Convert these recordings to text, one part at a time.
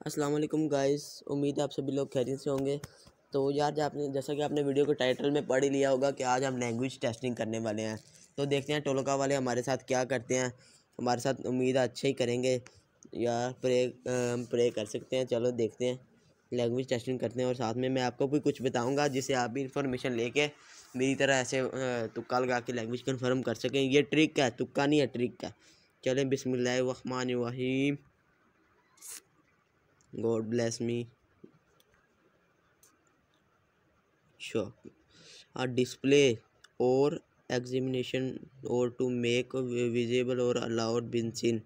अस्सलाम वालेकुम गाइस। उम्मीद है आप सभी लोग खैरियत से होंगे। तो यार जो आपने जैसा कि आपने वीडियो को टाइटल में पढ़ ही लिया होगा कि आज हम लैंग्वेज टेस्टिंग करने वाले हैं। तो देखते हैं टोलका वाले हमारे साथ क्या करते हैं। हमारे साथ उम्मीद अच्छे ही करेंगे। या प्रे हम प्रे कर सकते हैं। चलो देखते हैं। लैंग्वेज टेस्टिंग करते हैं और साथ में मैं आपको भी कुछ बताऊँगा, जिससे आप भी इंफॉर्मेशन लेके मेरी तरह ऐसे तुक्का लगा के लैंग्वेज कन्फर्म कर सकें। ये ट्रिक है, तुक्का नहीं है ट्रिक है। चलें बिसमीम Bless me. Sure. A display or examination or to make visible or allowed been seen.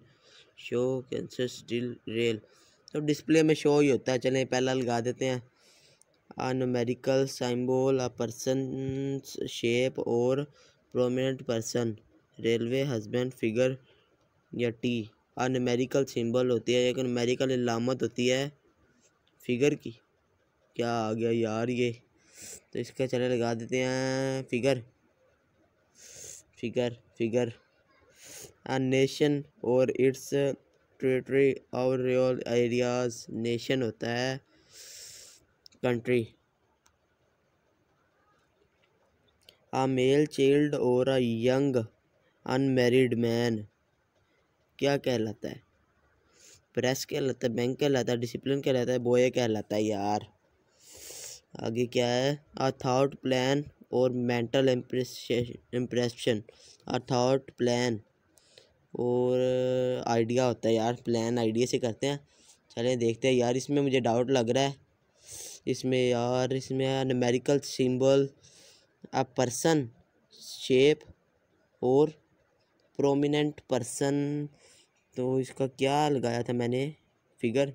Show cancer still rail तो डिस्प्ले में शो ही होता है चलें, पहला लगा देते हैं a numerical symbol a person shape और prominent person railway husband figure या टी अनमेरिकल सिंबल होती है एक नमेरिकल इलामत होती है फिगर की। क्या आ गया यार ये? तो इसका चले लगा देते हैं figure figure figure a nation और इट्स टेरेटरी और रियल एरियाज़ नेशन होता है कंट्री अ मेल चाइल्ड और अ यंग अनमेरिड मैन क्या कहलाता है? प्रेस कहलाता है, बैंक कहलाता है डिसिप्लिन कहलाता है बोए कहलाता है यार। आगे क्या है? आ थाट प्लान और mental impression a thought plan और आइडिया होता है यार प्लान आइडिया से करते हैं। चलें, देखते हैं यार, इसमें मुझे डाउट लग रहा है। इसमें यार, इसमें numerical symbol a person shape और प्रोमिनेंट पर्सन तो इसका क्या लगाया था मैंने? फिगर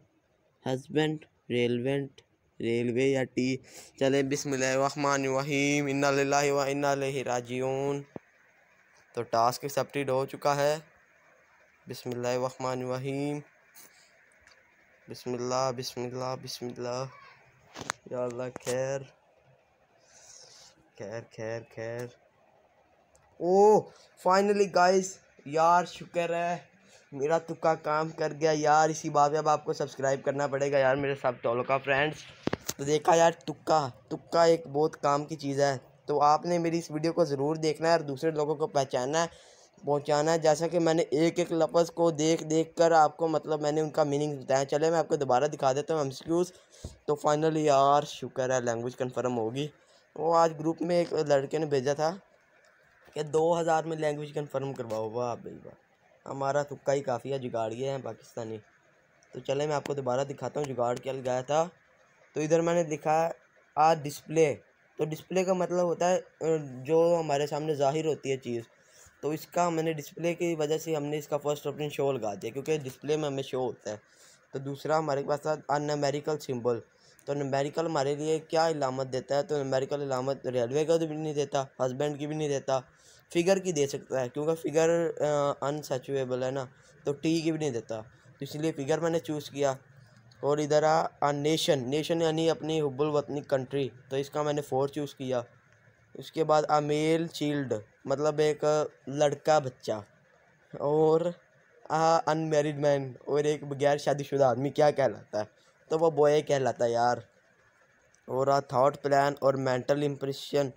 हस्बैंड रेलवेंट रेलवे या टी चले, बिस्मिल्लाहिर्रहमानिर्रहीम। इन्ना लिल्लाहि व इन्ना तो टास्क एक्सेप्टेड हो चुका है। बिस्मिल्लाहिर्रहमानिर्रहीम। बिस्मिल्लाह बिस्मिल्लाह बिस्मिल्लाह। या खैर। खैर खैर खैर। ओ फाइनली गाइस यार शुक्र है, मेरा तुक्का काम कर गया यार, इसी बात में अब आपको सब्सक्राइब करना पड़ेगा यार मेरे सब टोलो का फ्रेंड्स तो देखा यार, तुक्का तुक्का एक बहुत काम की चीज़ है। तो आपने मेरी इस वीडियो को ज़रूर देखना है और दूसरे लोगों को पहचानना है, पहुंचाना है। जैसा कि मैंने एक एक लफ्ज़ को देख देख कर आपको मतलब मैंने उनका मीनिंग बताया। चले, मैं आपको दोबारा दिखा देता हूँ एमसीक्यूज़ तो फाइनली यार, शुक्र है लैंग्वेज कन्फर्म होगी। वो आज ग्रुप में एक लड़के ने भेजा था। कि दो हज़ार में लैंग्वेज कन्फर्म करवाओ, वाह भाई वाह। हमारा तुक्का ही काफ़ी है जुगाड़िए हैं पाकिस्तानी। तो चले मैं आपको दोबारा दिखाता हूँ, जुगाड़ क्या लगाया था। तो इधर मैंने लिखा आ डिस्प्ले तो डिस्प्ले का मतलब होता है जो हमारे सामने ज़ाहिर होती है चीज़। तो इसका मैंने डिस्प्ले की वजह से हमने इसका फ़र्स्ट ऑप्शन शो लगा दिया, क्योंकि डिस्प्ले में हमें शो होता है। तो दूसरा हमारे पास था अनमेरिकल सिंबल तो नमेरिकल हमारे लिए क्या इलामत देता है? तो नमेरिकल इलामत रेलवे का भी नहीं देता हस्बैंड की भी नहीं देता फिगर की दे सकता है, क्योंकि फिगर अनसेचुएबल है ना तो टी की भी नहीं देता। तो इसलिए फिगर मैंने चूज़ किया। और इधर आ नेशन नेशन यानी अपनी हुबुल वतनी कंट्री तो इसका मैंने फोर चूज़ किया। उसके बाद आ मेल चील्ड मतलब एक लड़का बच्चा। और आ अनमेरिड मैन और एक बगैर शादीशुदा आदमी क्या कहलाता है? तो वो बॉय कहलाता यार। और आ थाट प्लान और मेंटल इम्प्रेशन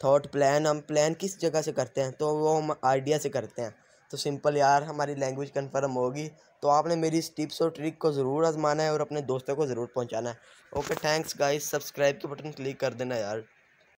थाट प्लान हम प्लान किस जगह से करते हैं तो वो हम आइडिया से करते हैं। तो सिंपल यार, हमारी लैंग्वेज कन्फर्म होगी। तो आपने मेरी इस टिप्स और ट्रिक को ज़रूर आजमाना है और अपने दोस्तों को ज़रूर पहुँचाना है। ओके थैंक्स गाइज़ सब्सक्राइब के बटन क्लिक कर देना यार।